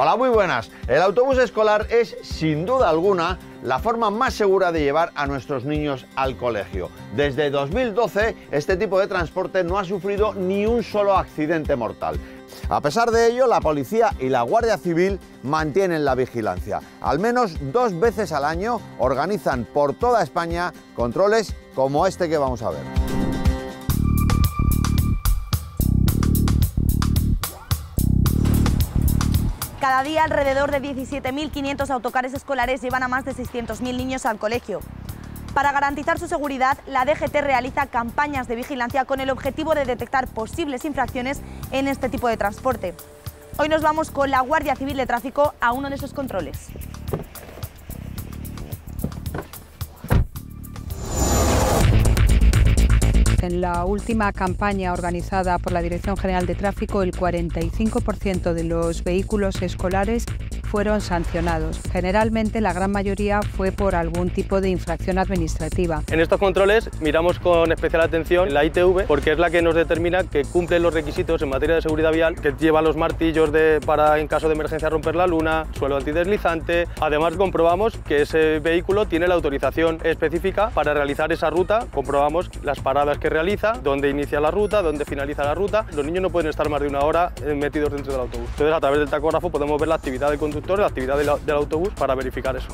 Hola, muy buenas. El autobús escolar es, sin duda alguna, la forma más segura de llevar a nuestros niños al colegio. Desde 2012, este tipo de transporte no ha sufrido ni un solo accidente mortal. A pesar de ello, la policía y la Guardia Civil mantienen la vigilancia. Al menos dos veces al año organizan por toda España controles como este que vamos a ver. Cada día alrededor de 17.500 autocares escolares llevan a más de 600.000 niños al colegio. Para garantizar su seguridad, la DGT realiza campañas de vigilancia con el objetivo de detectar posibles infracciones en este tipo de transporte. Hoy nos vamos con la Guardia Civil de Tráfico a uno de esos controles. En la última campaña organizada por la Dirección General de Tráfico, el 45% de los vehículos escolares fueron sancionados. Generalmente la gran mayoría fue por algún tipo de infracción administrativa. En estos controles miramos con especial atención la ITV porque es la que nos determina que cumple los requisitos en materia de seguridad vial, que lleva los martillos de, para en caso de emergencia romper la luna, suelo antideslizante. Además comprobamos que ese vehículo tiene la autorización específica para realizar esa ruta, comprobamos las paradas que realiza, dónde inicia la ruta, dónde finaliza la ruta. Los niños no pueden estar más de una hora eh, metidos dentro del autobús. Entonces a través del tacógrafo podemos ver la actividad del conductor la actividad del autobús para verificar eso.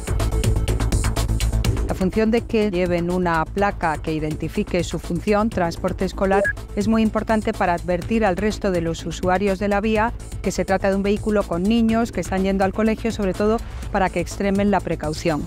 La función de que lleven una placa que identifique su función, transporte escolar, es muy importante para advertir al resto de los usuarios de la vía que se trata de un vehículo con niños que están yendo al colegio, sobre todo para que extremen la precaución.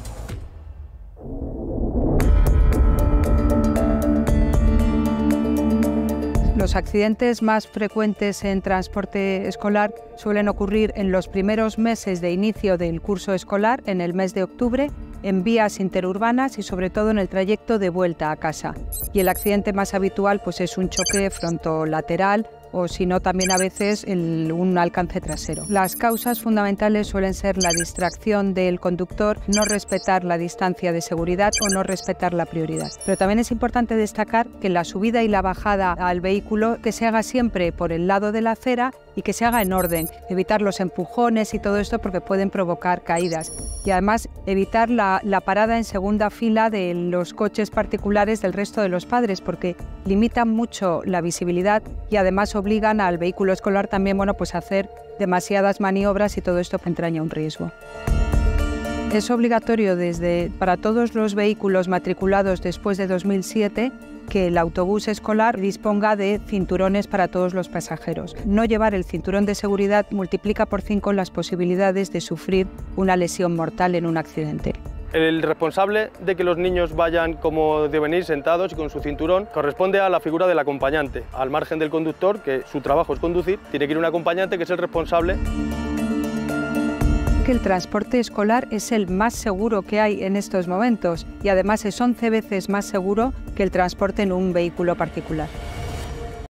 Los accidentes más frecuentes en transporte escolar suelen ocurrir en los primeros meses de inicio del curso escolar, en el mes de octubre, en vías interurbanas y sobre todo en el trayecto de vuelta a casa. Y el accidente más habitual pues es un choque frontolateral o si no también a veces un alcance trasero. Las causas fundamentales suelen ser la distracción del conductor, no respetar la distancia de seguridad o no respetar la prioridad. Pero también es importante destacar que la subida y la bajada al vehículo que se haga siempre por el lado de la acera y que se haga en orden, evitar los empujones y todo esto porque pueden provocar caídas. Y además evitar la, la parada en segunda fila de los coches particulares del resto de los padres porque limitan mucho la visibilidad y además obligan al vehículo escolar también bueno, pues a hacer demasiadas maniobras y todo esto entraña un riesgo. Es obligatorio desde, para todos los vehículos matriculados después de 2007 que el autobús escolar disponga de cinturones para todos los pasajeros. No llevar el cinturón de seguridad multiplica por cinco las posibilidades de sufrir una lesión mortal en un accidente. El responsable de que los niños vayan como deben ir sentados y con su cinturón corresponde a la figura del acompañante. Al margen del conductor, que su trabajo es conducir, tiene que ir un acompañante que es el responsable que el transporte escolar es el más seguro que hay en estos momentos y además es 11 veces más seguro que el transporte en un vehículo particular.